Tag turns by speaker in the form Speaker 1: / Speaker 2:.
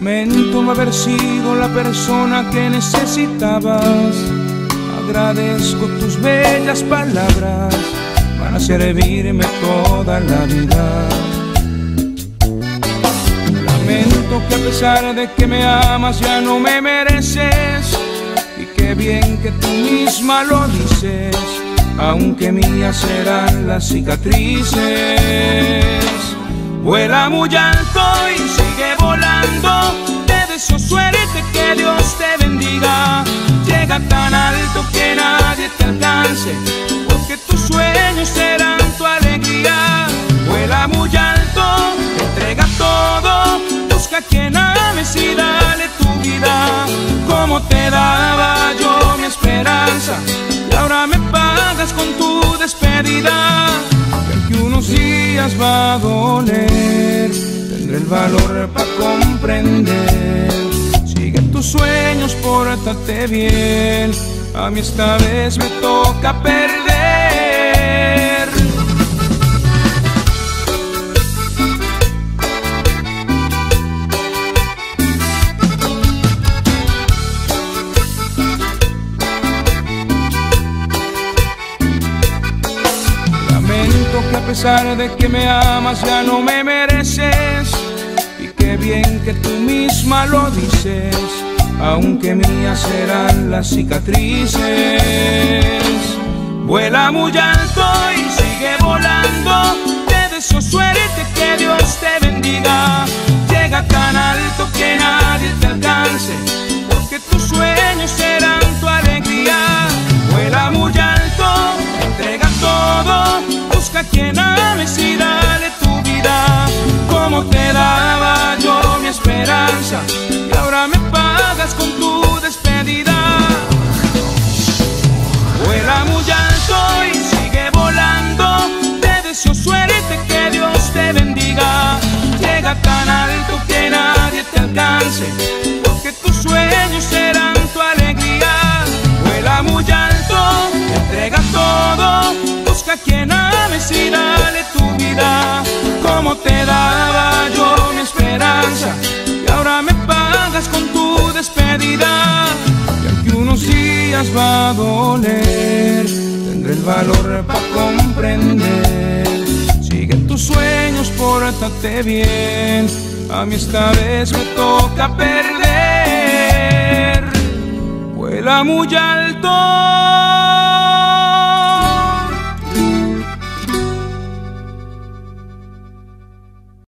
Speaker 1: Lamento no haber sido la persona que necesitabas. Agradezco tus bellas palabras, van a servirme toda la vida. Lamento que a pesar de que me amas ya no me mereces. Y qué bien que tú misma lo dices, aunque mías serán las cicatrices. Vuela muy alto y sigue volando. Te deseo suerte, que Dios te bendiga. Llega tan alto que nadie te alcance, porque tus sueños serán tu alegría. Vuela muy alto, entrega todo. Busca quien ames y dale tu vida. Como te daba yo mi esperanza, y ahora me pagas con tu despedida que unos días va a doler, tendré el valor para comprender. Sigue tus sueños, pórtate bien, a mí esta vez me toca perder. Que a pesar de que me amas ya no me mereces. Y qué bien que tú misma lo dices Aunque mías serán las cicatrices. Vuela muy alto Busca quien ames y dale tu vida. Como te daba yo mi esperanza Y ahora me pagas con tu despedida. Vuela muy alto y sigue volando. Te deseo suerte, que Dios te bendiga. Llega tan alto que nadie te alcance Porque tus sueños serán tu alegría. Vuela muy alto, entrega todo Busca quien ames dale tu vida Como te daba yo mi esperanza Y ahora me pagas con tu despedida Y aunque unos días va a doler Tendré el valor para comprender. Sigue tus sueños, pórtate bien A mí esta vez me toca perder. Vuela muy alto